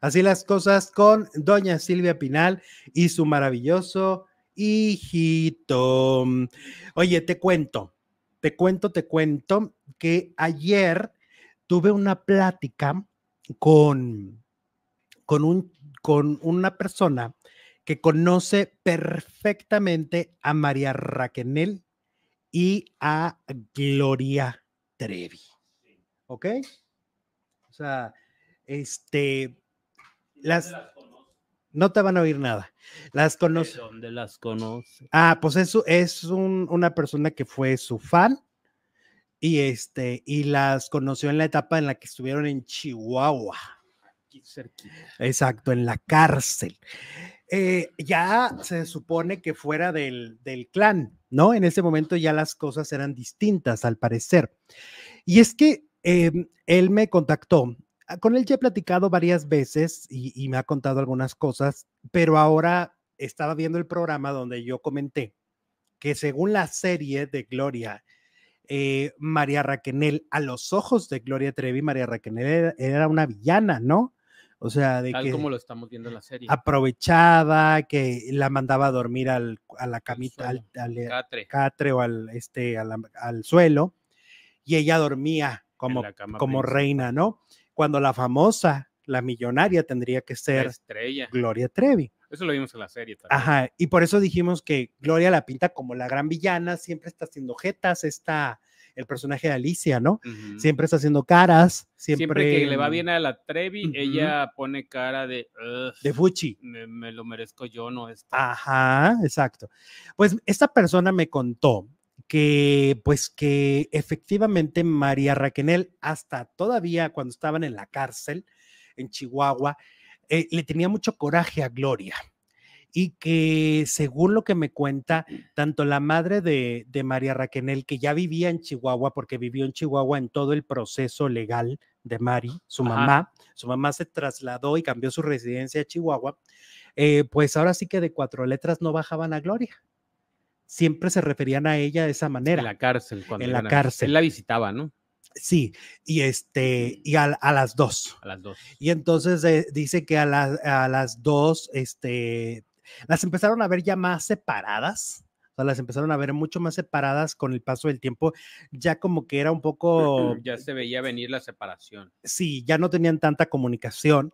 Así las cosas con doña Silvia Pinal y su maravilloso hijito. Oye, te cuento, te cuento, te cuento que ayer tuve una plática con, con, un, con una persona que conoce perfectamente a María Raquenel y a Gloria Trevi. ¿Ok? O sea, este, las, no te van a oír nada. Las conoce. ¿Dónde las conoce? Ah, pues eso es una persona que fue su fan y este y las conoció en la etapa en la que estuvieron en Chihuahua. Aquí cerquita. Exacto, en la cárcel. Eh, ya se supone que fuera del, del clan, ¿no? En ese momento ya las cosas eran distintas, al parecer. Y es que em, él me contactó con él ya he platicado varias veces y, me ha contado algunas cosas, pero ahora estaba viendo el programa donde yo comenté que según la serie de Gloria, eh, María Raquenel, a los ojos de Gloria Trevi, María Raquenel era, una villana, ¿no? O sea, de Tal como lo estamos viendo en la serie. Aprovechada, que la mandaba a dormir al, a la camita, al, catre. o al, este, al, suelo, y ella dormía como, como reina, ¿no? Cuando la famosa, la millonaria tendría que ser Gloria Trevi. Eso lo vimos en la serie también. Ajá, y por eso dijimos que Gloria la pinta como la gran villana, siempre está haciendo jetas, está el personaje de Alicia, ¿no? Siempre está haciendo caras, siempre... que le va bien a la Trevi, ella pone cara de... de Fuchi. Me, lo merezco yo, no esto. Ajá, exacto. Pues esta persona me contó que pues que efectivamente María Raquenel hasta todavía cuando estaban en la cárcel en Chihuahua eh, le tenía mucho coraje a Gloria. Y que según lo que me cuenta, tanto la madre de, María Raquenel, que ya vivía en Chihuahua, porque vivió en Chihuahua en todo el proceso legal de Mari, su mamá, su mamá se trasladó y cambió su residencia a Chihuahua, eh, pues ahora sí que de cuatro letras no bajaban a Gloria siempre se referían a ella de esa manera. En la cárcel, cuando en la cárcel. Él la visitaba, ¿no? Sí, y este, y a, las dos. A las dos. Y entonces eh, dice que a, a, las dos, este, las empezaron a ver ya más separadas. O sea, las empezaron a ver mucho más separadas con el paso del tiempo, ya como que era un poco... Ya se veía venir la separación. Sí, ya no tenían tanta comunicación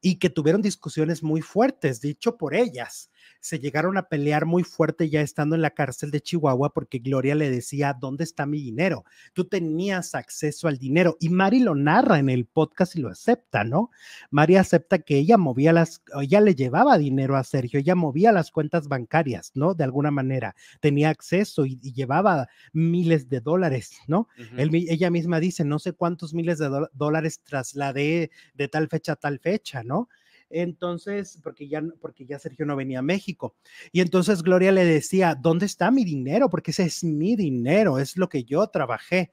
y que tuvieron discusiones muy fuertes, dicho por ellas se llegaron a pelear muy fuerte ya estando en la cárcel de Chihuahua porque Gloria le decía, ¿dónde está mi dinero? Tú tenías acceso al dinero y Mari lo narra en el podcast y lo acepta, ¿no? Mari acepta que ella movía las, ella le llevaba dinero a Sergio, ella movía las cuentas bancarias, ¿no? De alguna manera, tenía acceso y, llevaba miles de dólares, ¿no? ella misma dice, no sé cuántos miles de dólares trasladé de tal fecha a tal fecha, ¿no? Entonces, porque ya, porque ya Sergio no venía a México. Y entonces Gloria le decía, ¿dónde está mi dinero? Porque ese es mi dinero, es lo que yo trabajé.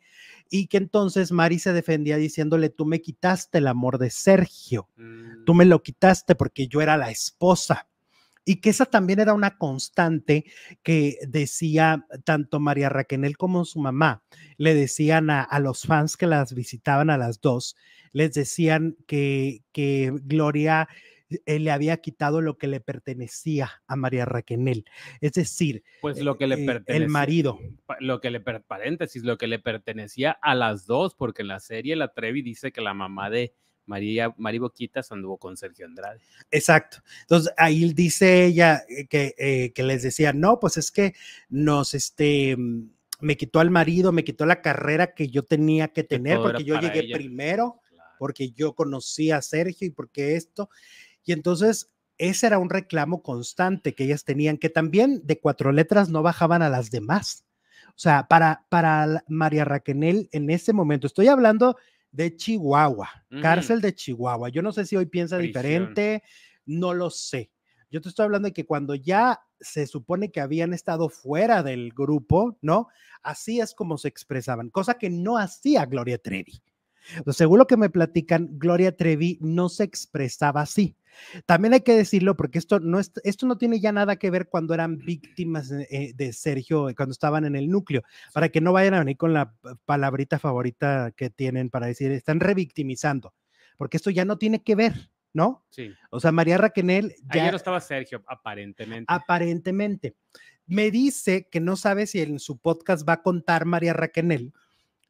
Y que entonces Mari se defendía diciéndole, tú me quitaste el amor de Sergio, tú me mm. lo quitaste porque yo era la esposa. Y que esa también era una constante que decía tanto María Raquel como su mamá, le decían a, a los fans que las visitaban a las dos, les decían que, que Gloria él le había quitado lo que le pertenecía a María Raquenel, es decir, pues lo que le eh, el marido, lo que le paréntesis, lo que le pertenecía a las dos, porque en la serie la Trevi dice que la mamá de María Mari Boquitas anduvo con Sergio Andrade. Exacto. Entonces ahí dice ella que, eh, que les decía, no, pues es que nos, este, mm, me quitó al marido, me quitó la carrera que yo tenía que tener, porque yo llegué primero, porque yo conocí a Sergio y porque esto. Y entonces ese era un reclamo constante que ellas tenían, que también de cuatro letras no bajaban a las demás. O sea, para, para María Raquenel en ese momento, estoy hablando de Chihuahua, cárcel de Chihuahua. Yo no sé si hoy piensa diferente, no lo sé. Yo te estoy hablando de que cuando ya se supone que habían estado fuera del grupo, ¿no? Así es como se expresaban, cosa que no hacía Gloria Trevi. Según lo que me platican, Gloria Trevi no se expresaba así. También hay que decirlo porque esto no, esto no tiene ya nada que ver cuando eran víctimas eh, de Sergio, cuando estaban en el núcleo, para que no vayan a venir con la palabrita favorita que tienen para decir, están revictimizando, porque esto ya no tiene que ver. ¿no? Sí. O sea, María Raquenel Ya ya no estaba Sergio, aparentemente. aparentemente me dice que no sabe si en su podcast va a contar María Raquenel,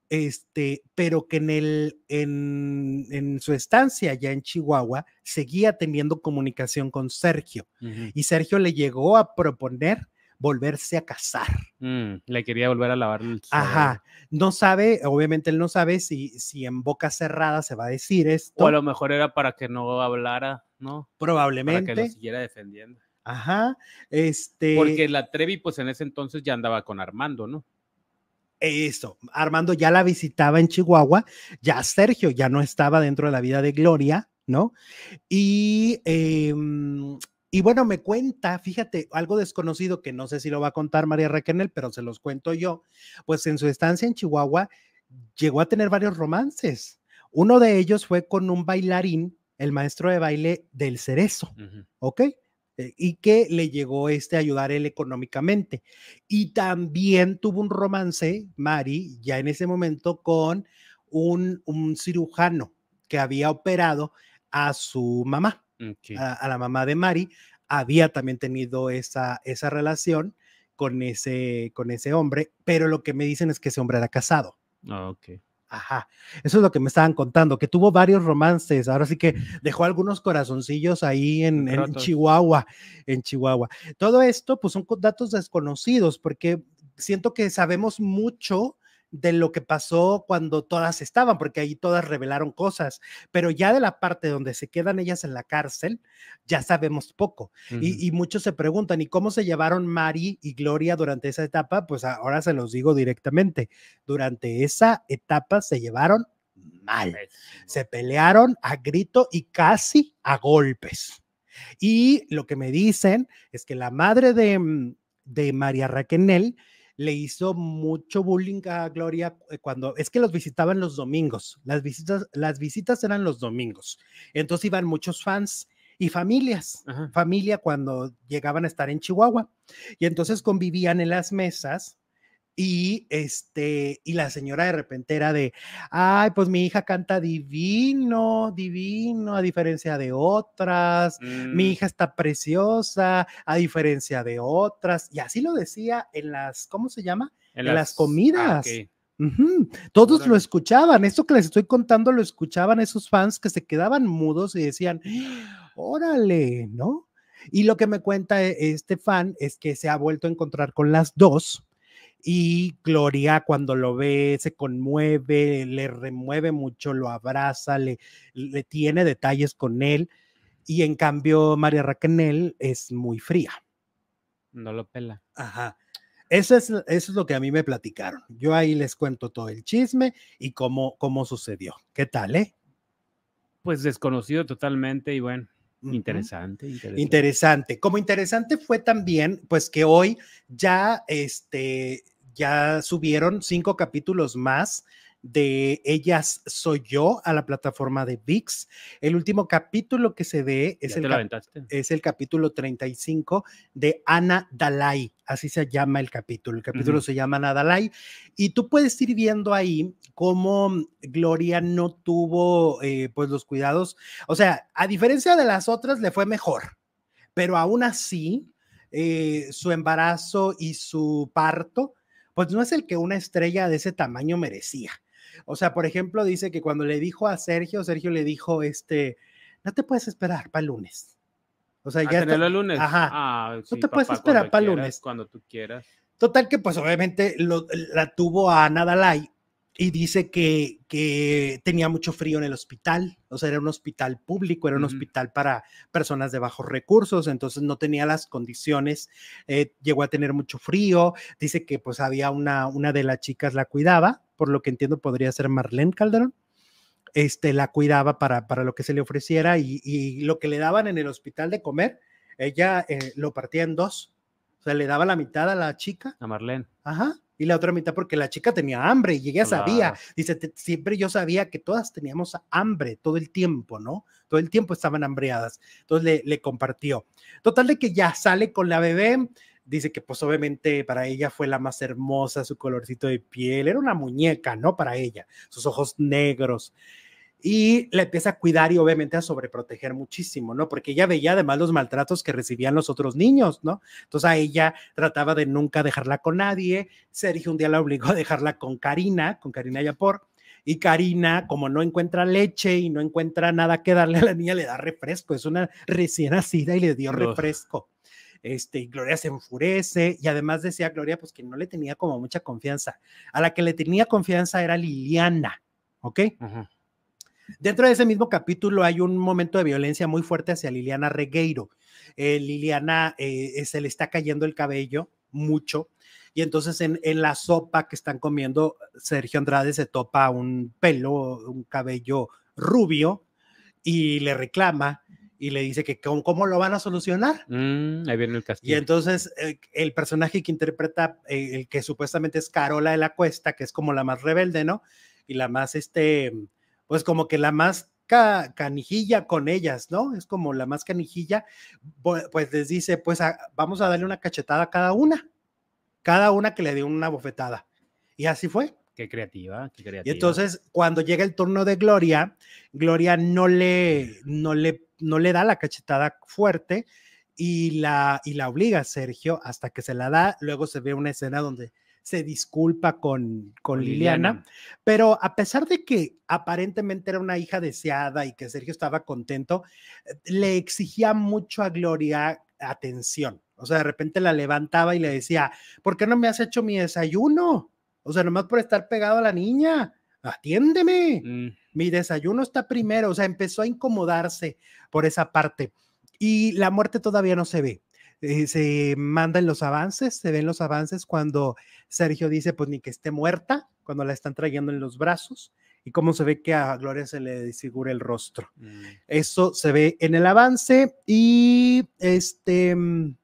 este, pero que en el en, en su estancia ya en Chihuahua seguía teniendo comunicación con Sergio y Sergio le llegó a proponer volverse a casar. Mm, le quería volver a lavar el Ajá, no sabe, obviamente él no sabe si, si en boca cerrada se va a decir esto, O a lo mejor era para que no hablara, ¿no? Para que lo probablemente. siguiera defendiendo. Ajá, este, Porque la Trevi, pues en ese entonces ya andaba con Armando, ¿no? Eso, Armando ya la visitaba en Chihuahua, ya Sergio ya no estaba dentro de la vida de Gloria, ¿no? Y, em, y bueno, me cuenta, fíjate, algo desconocido que no sé si lo va a contar María Raquel, pero se los cuento yo, pues en su estancia en Chihuahua llegó a tener varios romances. Uno de ellos fue con un bailarín, el maestro de baile del Cerezo. ¿ok? Eh, Y que le llegó este a ayudar él económicamente. Y también tuvo un romance, Mari, ya en ese momento, con un, un cirujano que había operado a su mamá, Ok. a, a la mamá de Mari. Había también tenido esa, esa relación con ese, con ese hombre, pero lo que me dicen es que ese hombre era casado. Ah, ok. Ajá, eso es lo que me estaban contando, que tuvo varios romances, ahora sí que dejó algunos corazoncillos ahí en, en. Chihuahua, en Chihuahua. Todo esto, pues son datos desconocidos, porque siento que sabemos mucho de lo que pasó cuando todas estaban, porque ahí todas revelaron cosas, pero ya de la parte donde se quedan ellas en la cárcel, ya sabemos poco. Y, y muchos se preguntan, ¿y cómo se llevaron Mari y Gloria durante esa etapa? Pues ahora se los digo directamente. Durante esa etapa se llevaron mal. Se pelearon a grito y casi a golpes. Y lo que me dicen es que la madre de, mm, de María Raquenel le hizo mucho bullying a Gloria eh, cuando es que los visitaban los domingos. Las visitas, las visitas eran los domingos. Entonces iban muchos fans y familias Ajá. familia cuando llegaban a estar en Chihuahua. Y entonces convivían en las mesas y este y la señora de repente era de, ay, pues mi hija canta divino, divino, a diferencia de otras. Mi Mm, hija está preciosa, a diferencia de otras. Y así lo decía en las, ¿cómo se llama? en las ah, comidas. Todos lo escuchaban. Esto que les estoy contando lo escuchaban esos fans que se quedaban mudos y decían, órale, ¿no? Y lo que me cuenta e- este fan es que se ha vuelto a encontrar con las dos y Gloria cuando lo ve se conmueve, le remueve mucho, lo abraza, le, le tiene detalles con él y en cambio María Raquel es muy fría. No lo pela. Ajá. Eso es, eso es lo que a mí me platicaron. Yo ahí les cuento todo el chisme y cómo, cómo sucedió. ¿Qué tal, eh? Pues desconocido totalmente y bueno, interesante, interesante. Interesante. Como interesante fue también, pues que hoy ya, este, ya subieron cinco capítulos más de Ellas Soy Yo a la plataforma de VIX. El último capítulo que se ve es ¿Ya el, cap- es el capítulo 35 de Ana Dalai, así se llama el capítulo. El capítulo se llama Ana Dalai y tú puedes ir viendo ahí cómo Gloria no tuvo eh, pues los cuidados, o sea, a diferencia de las otras le fue mejor, pero aún así eh, su embarazo y su parto pues no es el que una estrella de ese tamaño merecía. O sea, por ejemplo, dice que cuando le dijo a Sergio, Sergio le dijo, este, no te puedes esperar para el lunes. O sea, ¿A ya está- tenerlo el lunes? Ajá. Ah, sí, te puedes esperar pa'l quieras, lunes. Cuando tú quieras. Total que pues obviamente lo- la tuvo a Ana Dalai y dice que, que tenía mucho frío en el hospital, o sea, era un hospital público, era un hospital para personas de bajos recursos, entonces no tenía las condiciones, eh, llegó a tener mucho frío, dice que pues había una, una de las chicas la cuidaba, por lo que entiendo podría ser Marlene Calderón, este, la cuidaba para, para lo que se le ofreciera y, y lo que le daban en el hospital de comer, ella eh, lo partía en dos, o sea, le daba la mitad a la chica A Marlene. Ajá. Y la otra mitad porque la chica tenía hambre y ella sabía. Dice, "Te- siempre yo sabía que todas teníamos hambre todo el tiempo, ¿no? Todo el tiempo estaban hambreadas. Entonces le, le compartió. Total de que ya sale con la bebé. Dice que pues obviamente para ella fue la más hermosa, su colorcito de piel. Era una muñeca, ¿no? Para ella. Sus ojos negros. Y la empieza a cuidar y obviamente a sobreproteger muchísimo, ¿no? Porque ella veía además los maltratos que recibían los otros niños, ¿no? Entonces a ella trataba de nunca dejarla con nadie. Sergio un día la obligó a dejarla con Karina, con Karina Yapor. Y Karina, como no encuentra leche y no encuentra nada que darle a la niña, le da refresco. Es una recién nacida y le dio refresco. Este, Gloria se enfurece y además decía Gloria, pues que no le tenía como mucha confianza. A la que le tenía confianza era Liliana, ¿ok? Ajá. Dentro de ese mismo capítulo hay un momento de violencia muy fuerte hacia Liliana Regueiro. Eh, Liliana eh, se le está cayendo el cabello mucho y entonces en, la sopa que están comiendo, Sergio Andrade se topa un pelo, un cabello rubio y le reclama y le dice que cómo, lo van a solucionar. Mm, ahí viene el castigo. Y entonces eh, el personaje que interpreta, el que supuestamente es Carola de la Cuesta, que es como la más rebelde, ¿no? Y la más, este, pues como que la más canijilla con ellas, ¿no? Es como la más canijilla, pues les dice, pues vamos a darle una cachetada a cada una, cada una que le dé una bofetada. Y así fue. Qué creativa, qué creativa. Y entonces, cuando llega el turno de Gloria, Gloria no le, no le, no le da la cachetada fuerte y la, y la obliga a Sergio hasta que se la da. Luego se ve una escena donde se disculpa con, con, Liliana, pero a pesar de que aparentemente era una hija deseada y que Sergio estaba contento, le exigía mucho a Gloria atención. O sea, de repente la levantaba y le decía, ¿por qué no me has hecho mi desayuno? O sea, nomás por estar pegado a la niña, atiéndeme. Mm. Mi desayuno está primero. O sea, empezó a incomodarse por esa parte. Y la muerte todavía no se ve. Eh, se mandan los avances, se ven los avances cuando Sergio dice, pues ni que esté muerta, cuando la están trayendo en los brazos, y cómo se ve que a Gloria se le desfigura el rostro. Mm. Eso se ve en el avance y este, mm,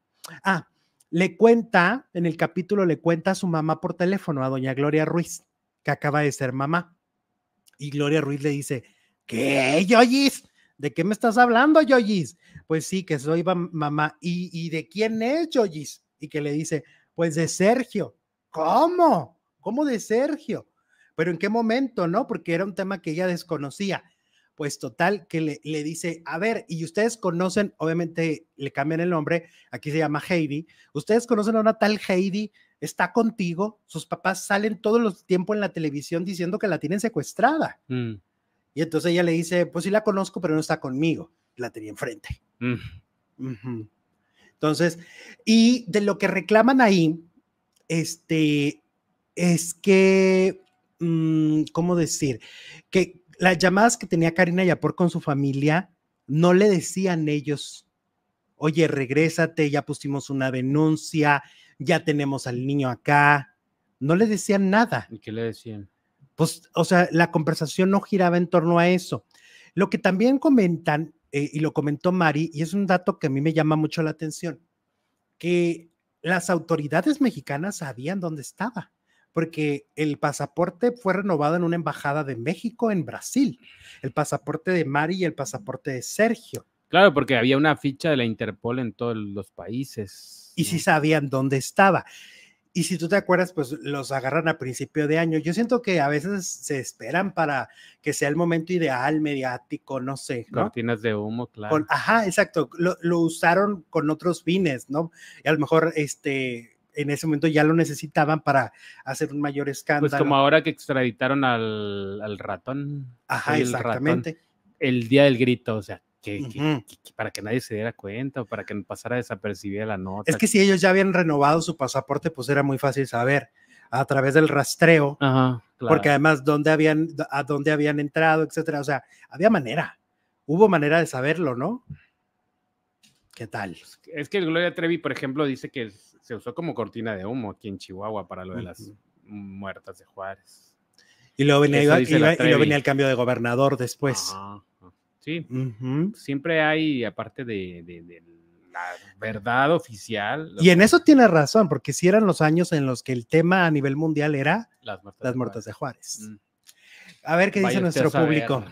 ah, le cuenta, en el capítulo le cuenta a su mamá por teléfono, a doña Gloria Ruiz, que acaba de ser mamá. Y Gloria Ruiz le dice, ¿qué, Yoyis? ¿De qué me estás hablando, Yoyis? Pues sí, que soy mamá. ¿Y, de quién es, Yoyis? Y que le dice, pues de Sergio. ¿Cómo? ¿Cómo de Sergio? Pero en qué momento, ¿no? Porque era un tema que ella desconocía. Pues total, que le, le dice, a ver, y ustedes conocen, obviamente le cambian el nombre, aquí se llama Heidi, ustedes conocen a una tal Heidi, está contigo, sus papás salen todo el tiempo en la televisión diciendo que la tienen secuestrada. Mm. Y entonces ella le dice, pues sí la conozco, pero no está conmigo. La tenía enfrente. Mm. Entonces, y de lo que reclaman ahí, este, es que, mm, ¿cómo decir? Que las llamadas que tenía Karina Yapor con su familia, no le decían ellos, oye, regrésate, ya pusimos una denuncia, ya tenemos al niño acá. No le decían nada. ¿Y qué le decían? Pues, o sea, la conversación no giraba en torno a eso. Lo que también comentan, eh, y lo comentó Mari, y es un dato que a mí me llama mucho la atención, que las autoridades mexicanas sabían dónde estaba, porque el pasaporte fue renovado en una embajada de México en Brasil, el pasaporte de Mari y el pasaporte de Sergio. Claro, porque había una ficha de la Interpol en todos los países. Y sí sabían dónde estaba. Y si tú te acuerdas, pues los agarran a principio de año. Yo siento que a veces se esperan para que sea el momento ideal, mediático, no sé. ¿no? Cortinas de humo, claro. ajá, exacto. Lo, usaron con otros fines, ¿no? Y a lo mejor este, en ese momento ya lo necesitaban para hacer un mayor pues, escándalo. Pues como ahora que extraditaron al, ratón. Ajá, exactamente. el día del grito, o sea, para que nadie se diera cuenta o para que pasara desapercibida la nota. Es que si ellos ya habían renovado su pasaporte, pues era muy fácil saber a través del rastreo, porque además dónde habían, a dónde habían entrado, etcétera. O sea, había manera, hubo manera de saberlo, ¿no? ¿Qué tal? Es que Gloria Trevi, por ejemplo, dice que se usó como cortina de humo aquí en Chihuahua para lo de las muertas de Juárez. Y luego venía, venía el cambio de gobernador después. Sí, siempre hay, aparte de, la verdad oficial. Y en eso tiene razón, porque si eran los años en los que el tema a nivel mundial era las muertas, de Juárez. Mm. A ver qué dice nuestro público.